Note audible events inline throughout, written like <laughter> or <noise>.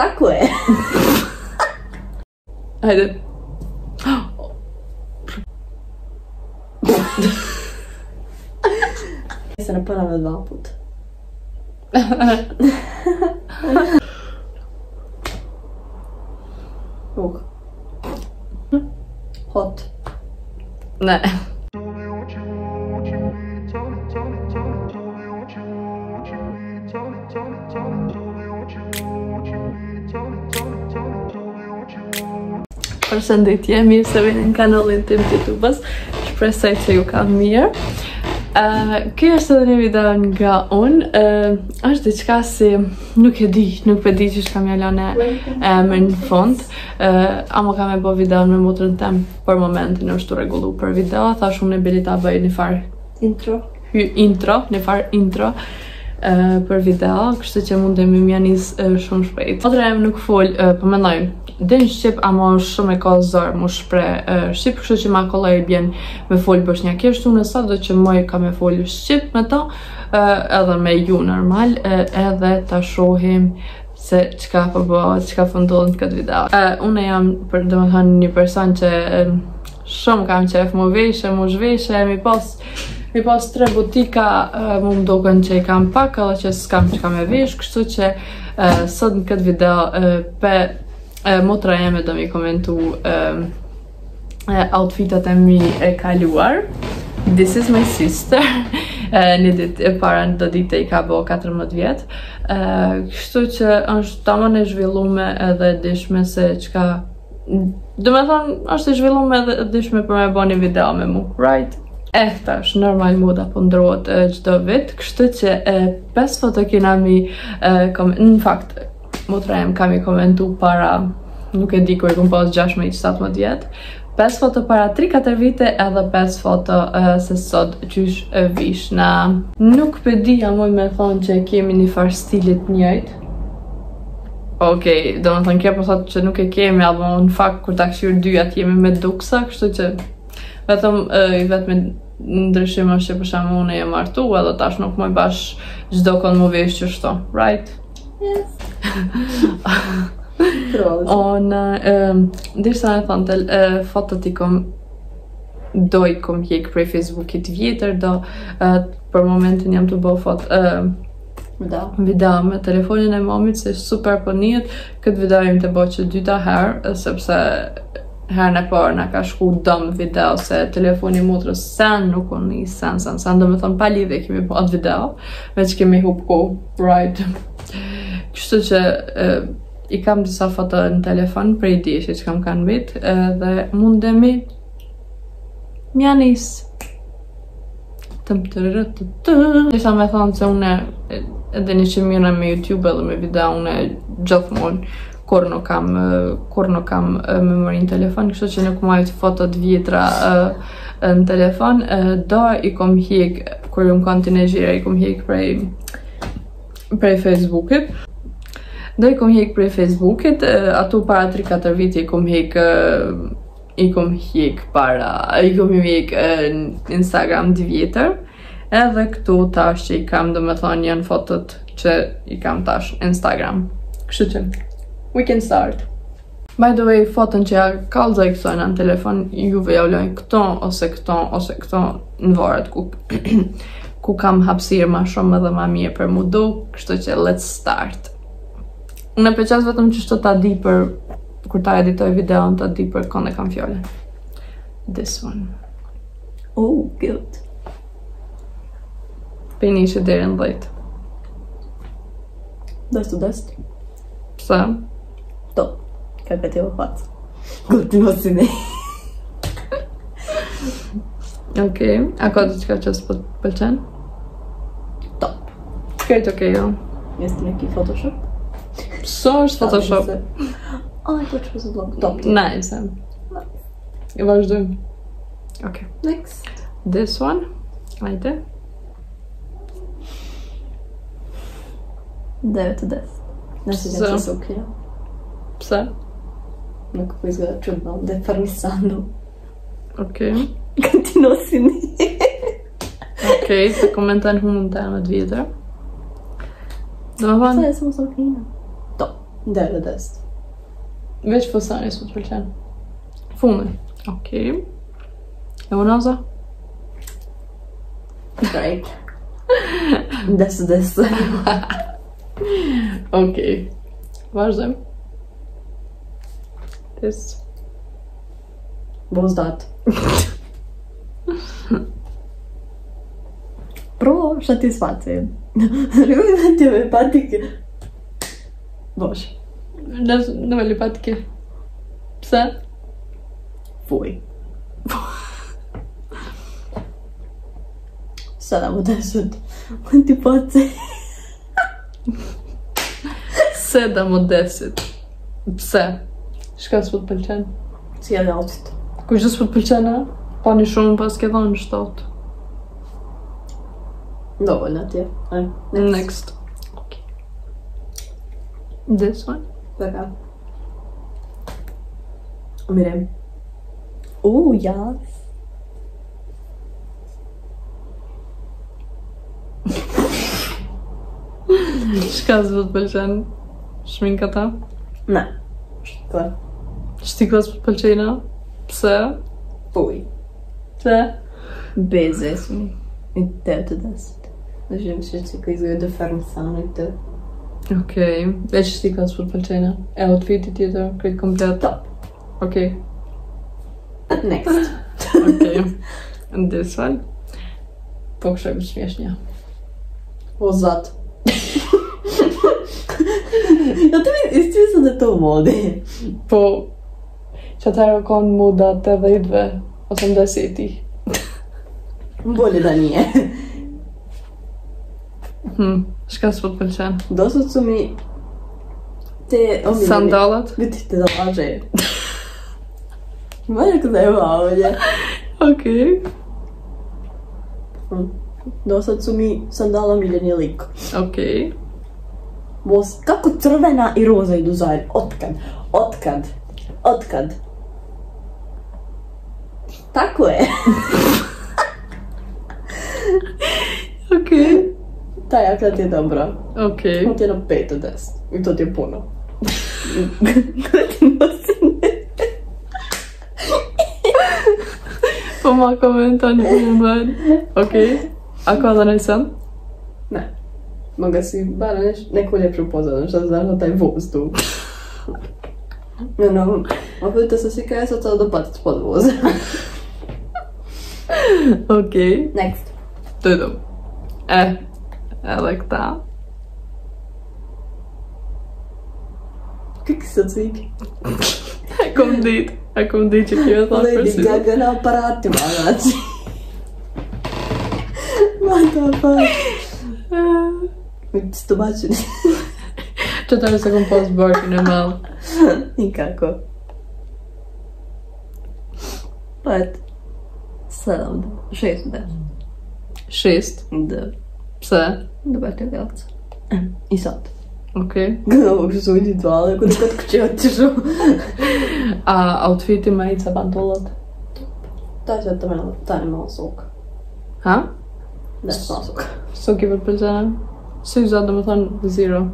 Tako je. Ajde. Ja se ne dva put. <laughs> Uh. Hot. Ne. përshëndetje, mirë se vini në kanalin tim të YouTube-ës. Shpresoj se ju kam mirë. Ë, uh, ky është edhe një video nga unë. Ë, uh, është diçka si nuk e di, nuk e di që kam ja lënë më në fund. Ë, uh, ama kam e bë video me motrën tim për momentin, është rregullu për video. Thash unë Beli ta bëj një far intro. Hy intro, një far intro për video, kështu që mund të më mjanis shumë shpejt. Po drejm nuk fol, po mendoj, dhe në Shqip a mo shumë e ka zërë mu shpre Shqip, kështu që ma kolla i bjen me folë për shnja kjeshtë unë nësat dhe që më e ka me folë Shqip me ta edhe me ju normal edhe ta shohim se që ka përbohë, po po që ka fundohë në këtë video Unë e jam, dhe me thënë, një person që shumë kam që e fëmë veshë, mu shveshë, e mi pas Mi pas tre butika mu më doken që i kam pak, edhe që s'kam që kam e vishë, kështu që sot në këtë video e, motra e me do mi komentu outfitat e mi e kaluar This is my sister <laughs> Një dit e para në do dit e i ka bo 14 vjet e, Kështu që është të më në zhvillume edhe dishme se çka ka Dhe me thonë është i zhvillume edhe dishme për me bo një video me mu, right? Ehta është normal mu da pëndrot gjdo vit, Kështu që e, pes foto kina mi, kom, në fakt, motra em kam i komentu para nuk e di kur i kom pas 16-17 vjetë pes foto para 3-4 vite edhe pes foto se sot qysh e vish na nuk pe di a moj me thonë që kemi një far stilit njëjt Okej, do më thënë kje po thotë që nuk e kemi, apo në fakt kur ta këshirë dy atë jemi me duksa, kështu që vetëm uh, i vetëm ndryshim është që përshamu unë e jem artu, edhe tash nuk moj bash gjdo konë më vesh që shto, right? Yes. Trollës. Ona, e, ndërsa e thonë të fotët i kom doj kom hjek prej Facebookit vjetër, do e, për momentin jam të bëhë fotë Vida. Vida me telefonin e mamit se super për po njët, këtë vidajim të bëhë që dyta herë, sepse herën e parë na ka shku dëm video se telefoni mutrës sen nuk u një sen, sen, sen, do me thonë pa lidhe kemi po atë video, veç kemi hup ku, right. Kështu që e, i kam disa foto në telefon për i di që kam kanë vit dhe mundemi mja njës. Tëm të rrët të të të me thonë që une edhe një që mjëna me YouTube edhe me video une gjithmonë kur nuk kam kur nuk kam memorin në telefon, kështu që nuk marr foto të vjetra në telefon, do i kom hik kur un kam teenager i kom hik prej prej Facebookit. Do i kom hik prej Facebookit, ato para 3-4 vite i kom hik i kom hik para i kom hik në Instagram të vjetër. Edhe këtu tash që i kam, do me thonë, janë fotot që i kam tash Instagram. Kështu që we can start. By the way, foton që ja kalza i kësojnë në telefon, juve ja ulojnë këto, ose këto, ose këto në varet, ku, <clears throat> ku kam hapsirë ma shumë dhe ma mje për mu du, kështu që let's start. Në peqas vetëm që shto ta di për, kur ta editoj video, në ta di për kënde kam fjole. This one. Oh, good. Për një që dherën dhejtë. Dhe së dhe së と kalkar till hårt. Gott nocy. Okej, a koduczka czas pod palcem? Top. Okej, okay, okej. jakiś no. Jest Photoshop? Coś tak, Photoshop. O, to trzeba zrobić. Top. Nice. Vad är du? Okej. Next. This one. Vad Dare to och death. Nästan så. Pesar? Una cosa aggiornata e parmesano. Ok. <laughs> Continuo si assim. Okej, okay, to komentarz momentálne odviedra. Dovan. Poslane som sa kina. To, delo dest. Veď poslane som sa Fume. Ok. É <laughs> okay. Evo noza. Right. Des, des. ok. Okay. Vážem. ist. Wo ist das? Про satisfacție. Telepatică. da Nu veli patike. Psa. Sada mu od 10. Pse. Shka s'po të pëlqen? Si e lotit. Ku që s'po të pëlqen, e? Pa një shumë pas ke dhonë në shtotë. Do, vëllë atje. Next. Next. This one? Dhe ka. Mirem. U, uh, ja. <laughs> Shka s'po të pëlqen? Shminka ta? Ne. Klar. Ще Господ Панчейна са... Пой. Да. Без есми. И тето да си. Dășim și ce că izgă de ferm sanătă. Ok. Deci știi că ați spus Outfit-ul e de, cred că top. Ok. Next. ok. And this one. Pokušaj być śmiesznie. Ozat. no to jest, jest to do mody. Po četiri kon mu da te dve, osamdesetih. <laughs> Bolje da nije. Hm, šta su podpelčene? Dosad su mi te omiljeni... Sandalat? Vidite da laže. Maljak da je ovdje. Okej. Hm. Dosad su mi sandala omiljeni lik. Okej. Bos, kako crvena i roza idu zajedno. Otkad, otkad, otkad. Tako je. <laughs> ok. Taj aklat je dobro. Ok. On ti je na pet od deset. I to ti je puno. Gledimo <laughs> se ne. Pomakao Ok. A kada ne sam? Ne. Moga si bar neš, neku ljepšu pozornu, što znaš na taj voz tu. Ono, <laughs> opet to se svi kaj sad sad dopatit pod voza. <laughs> okay. Next. Dedim. Eh. I like that. Как sacīgi. Akomdīt. Akomdīt, ja jūs lāc par sīdīt. Lady Gaga nav parāti manāci. Man tā pār. It's too much. Čo tam sa kompost barky nemal? <laughs> Nikako. But 7, 6, da. 6? Da. Pse? Добавте белца. И сад. Окей. Много ще съм индивидуална, ако така качева тежо. А аутфити маица бандолът? Тази е тъмена, тази е малко сок. Ха? Да, малко сок. Сок е въпрежена. Се изядаме там зиро.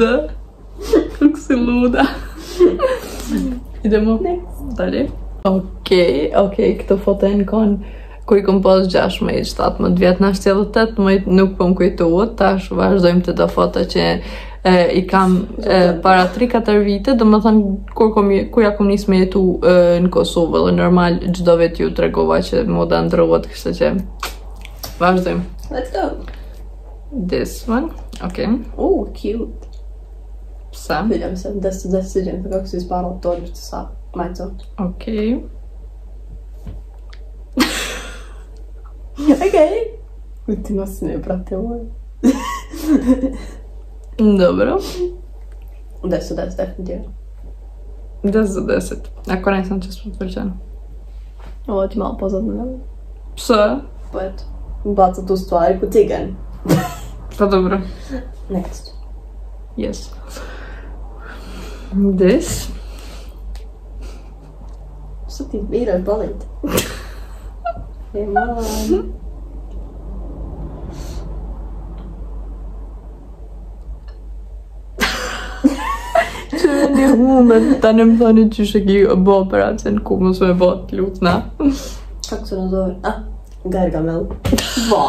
luda. Nuk si luda. Idemo. Next. Dali. okej, okay, këtë foto e në konë. Kër i kom pas 6 me i 7 më të vjetë, nështë edhe 8 më të po më nuk pëm kujtuot, tash vazhdojmë të të foto që e, i kam e, para 3-4 vite, dhe më thënë, kur, kom, kur ja kom njës me jetu e, në Kosovë, dhe normal gjdo vetë ju të regova që moda ndërëvot, kështë që vazhdojmë. Let's go! This one, okay. Oh, cute! Psa? Sviđam se, deset, deset sviđam pa se kako si izbarao torbicu sa majicom. Okej. Okay. <laughs> Okej. Ti nosi ne prate ovo. <laughs> Dobro. deset, deset, definitivno. Deset za deset. Ako ne sam često potvrđena. Ovo ti malo pozadno. Psa? Pa eto. Baca tu stvari ko tigan. pa dobro. <laughs> Next. Yes. Mëndes. Së ti të mirë e bëllit. E mëllë. Që e një humën, ta në më ku mësë e bo të lutë na. Ba!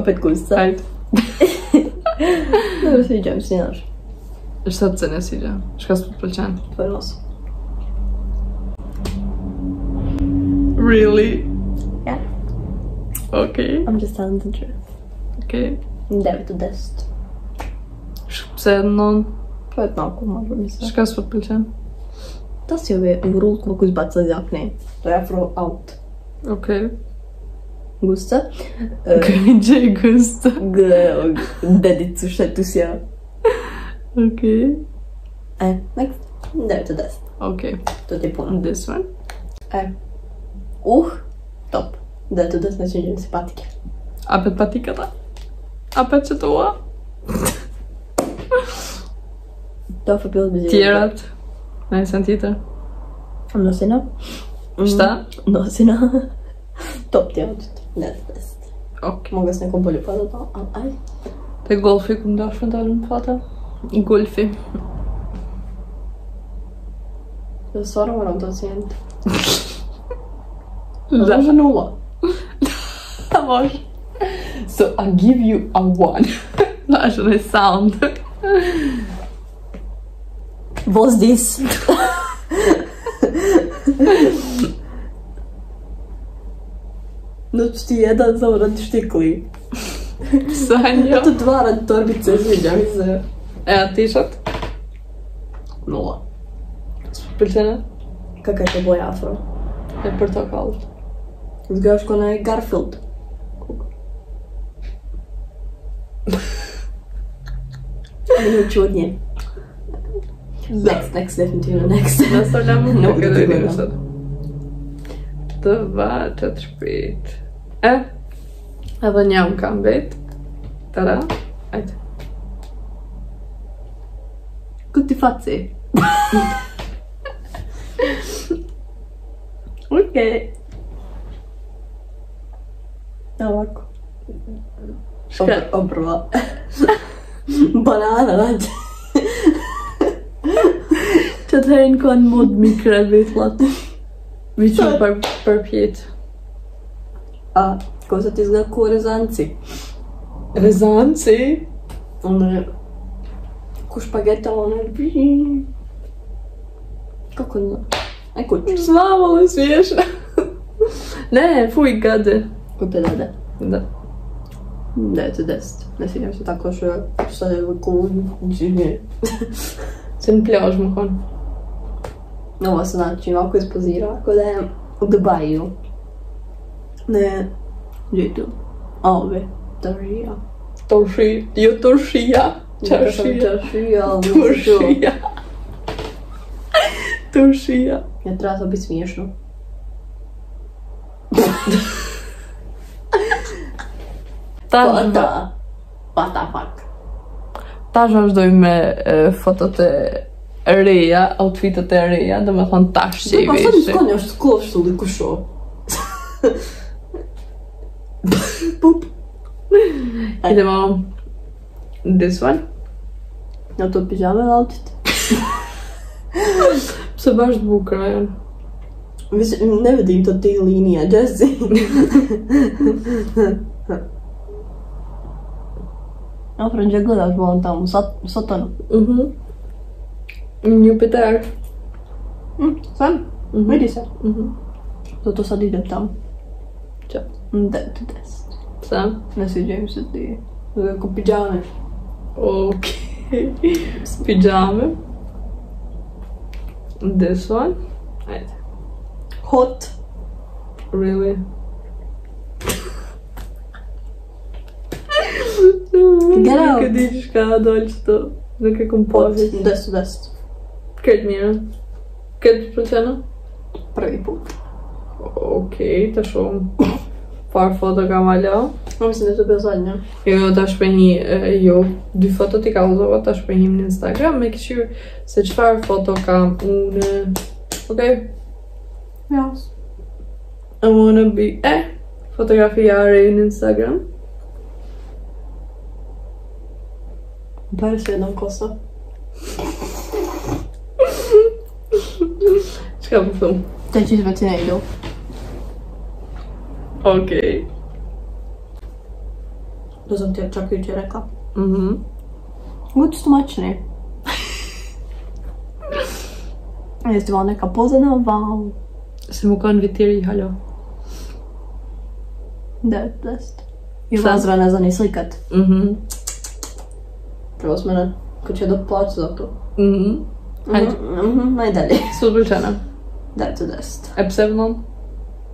Opet gusta. Dobro, sviđa mi se, ne se ne sviđa? Šta smo plaćani? Tvoj nos. Really? Yeah. Okay. I'm just telling the truth. Okay. 9 od 10. Седно. Това е малко, може би се. Ще казва плечен. Та си бе, Юрул, колко избаца зяпне. Той е фро аут. Окей. Okay. Gusta. Gringe e gusta. Dhe ditë të shetë të sja. Ok. E, nëk, ndërë të desë. Ok. Të të punë. This one. E, uh, top. Dhe të desë në që njënë simpatike. A pet patika A pet që të ua? Do fë pjotë bëzirë. Tjerat. Në e sen tjetër. Nësina. Shta? Nësina. <laughs> Top tjetët. Deadlist. Ok. Mogę sobie jaką bolię podobną, a aj. Te golfy, które dasz mi darm fata. Golfy. Det svarar varmt och sent. Large noa. Large. So I give you a one. Large <laughs> the é sound. Was <laughs> this? Në të shti jeda në zemë rëndë shti kuj. Pësa një? Në jo? të dva rëndë të orbi të zemë gjami se. E atë ishët? Nua. Së përpëllëtene? Ka ka të boj afro. E për të kallët. Në gjo është kone Garfield. Në në qëtë një. Next, next, definitivë, next. Në sëllamu, nuk e dhe dhe dhe dhe dhe dhe dhe dhe E, edhe një kam bet. Tara, ajte. Këtë ti faci. Oke. <laughs> Okay. Ovako. Shka. O prva. <laughs> Banana, ajte. Që të herin kënë mod mikre, vitlat. Vitlat për, për pjetë. A ko se ti zna ko rezanci? Rezanci? One... Ko špageta, one... Kako zna? Aj kuću. Sva malo smiješna. <laughs> ne, fuj, gade. K'o te dade. Da. 9.10. 10. Ne sjećam se tako što sad je u džine. Se ne pljaš, Ovo se znači ovako ispozira, ako da je u Dubaju. Ne, YouTube. Ove, të rria. Të rria, jo të rria. Të rria, të rria. Të Të rria. Në të rrasë o Ta po, ta. Po, ta pak. Ta me e, fotot e reja, outfitet e reja, dhe me thonë tash që i vishë. Po, sa në kënë është kështë të kusho. <laughs> Boop. And um, this one. Now to pajama outfit. <laughs> Sabah's book, Ryan. Viņš nevadīja to tīri līnijā, Džessi. Афрон Джаглада была там, Сатана. Угу. Юпитер. Сам? Видися. Угу. Зато садить там. Все. në dhe të desë. Pse? se gjejmë së ti. Dhe ku pijame. Okej. Okay. <laughs> Së This one. Ajde. Hot. Really? <laughs> Get out. Nuk e di që ka dojnë që të... Nuk e kom pojnë. Hot. Ndes, ndes. Këtë mirë. Këtë funcionë? Prej punë. Okej, okay, të shumë. Par fotoka më alja Nëmë po, si ne të përsollë në jo, jo, E o tash për një, jo dy fotot i ka unë, o tash në Instagram me sure se të foto kam unë Ok Me alës I wanna be a Fotografi a në Instagram Në pare se e nën kosa Shkabë në film Te qitë me të nejdo Ok. To sam ti čak rekla. Mhm. Mm Good smačni. <laughs> Jeste va neka poznana vam? mu v konvitiri, haljo. za ne slikat? Mhm. Mm Prvo smo na do za to. Mhm. Mm Ajde. Mhm, mhm, da mm najdalje. Sudbučana.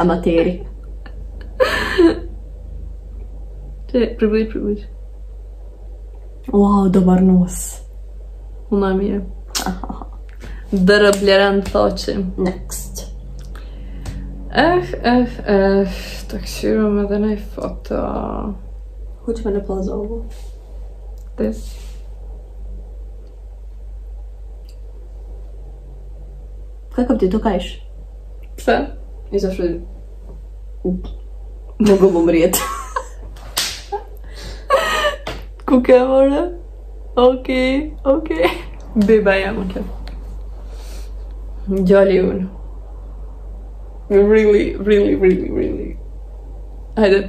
Amateri Qe, pribuj, pribuj Wow, dobar nos Una mje Dërë bljeren thotë që Next Eh, eh, eh Të këshirëm edhe nëj foto Kuj që me nëplazovu? This Kaj ka pëti të kaesh? Se I zašto je... Mogu bom rijet. Kuka mora. Okej, okej. Beba je amaka. Djali uno. Really, really, really, really. Hajde.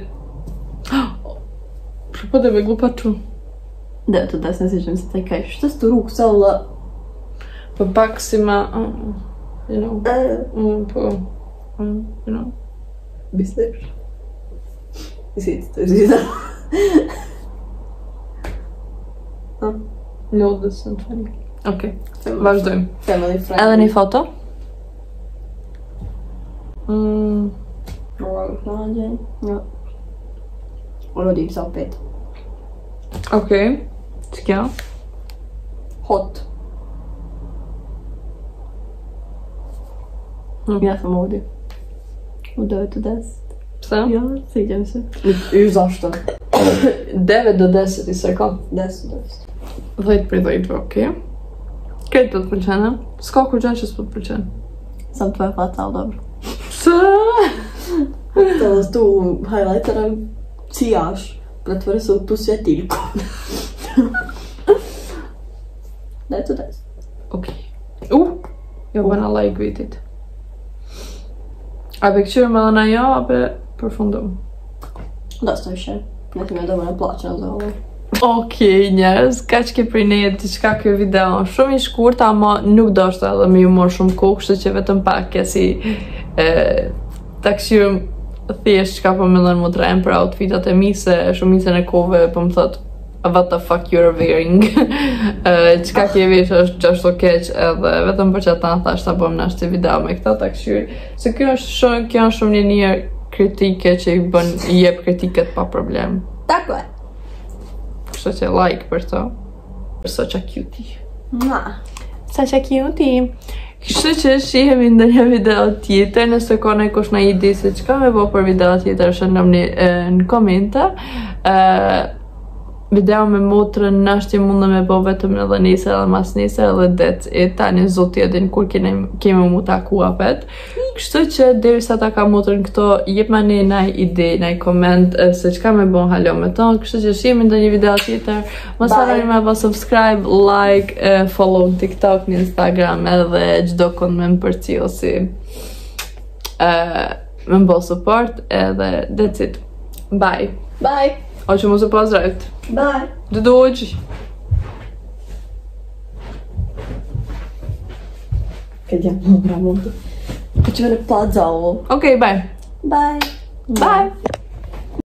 Propade me glupaču. Da, to da se ne sjećam se taj kaj. Što si tu ruku stavila? Pa baksima. You know. Uh. E. Mm, po... Pa. on you know Vi visitors you know no. Låda central. Okej, okay. varsågod. Fem, Är friendly. Även i foto? Mm. Rogue Ja. Och då typ soppigt. Okej, tycker jag. Hot. Mm. Jag är för U 9 do 10. Šta? Ja, sviđam se. I zašto? 9 <clears throat> do 10 i sve kao? 10 do 10. Late pre okej. Okay. Kaj je to odpočena? S koliko će se odprčena? Sam tvoja faca, ali dobro. Šta? <laughs> To s tu highlightera cijaš. Pretvori se u tu svjetiljku. Daj to 10. Okej. Okay. Uh, you're gonna like vidjeti. A pe këqyrë me dhëna jo, a pe përfundëm? Da, së të ishe. Nuk i me dhëmë në plaqë në zëllë. Ok, njerës, ka që ke prej neje t'i qka kjo video në shumë i shkurt, ama nuk do shtë edhe mi humor shumë kohë, kështë që vetëm pak kja si t'a të këshirëm thjesht qka po me dhe më për outfitat e mi, se shumë i të në kove për po më thëtë what the fuck you're wearing qka <laughs> eh, ke vish është që është okeq edhe vetëm për që ta në thasht të bëm në ashtë video me këta të këshyri se kjo është shumë, kjo është shumë një njërë kritike që i bën i jep kritiket pa problem tako e kështë që like për të për së cutie. kjuti mua sa që cutie Kështë që shihemi ndër një video tjetër, nëse kone kush në i di se qka me bo për video tjetër, shëndëm një eh, në komente. Eh, video me motrën në është i mundë me bo vetëm edhe nisa edhe mas nisa edhe that's it, tani zotë jedin kur kene, kemi mu taku apet. Kështu që deri sa ta ka motrën këto, jep ma një naj ide, naj koment se qka me në halon me tonë, kështu që shimin dhe një video tjetër, më sa rëni me ba subscribe, like, follow në TikTok, në Instagram edhe gjdo kon me më përci osi me më bo support edhe that's it. Bye! Bye! Hoćemo se pozdraviti. Bye. Da dođi. Kad ja moram onda. Kad će mene Ok, bye. Bye. Bye. bye.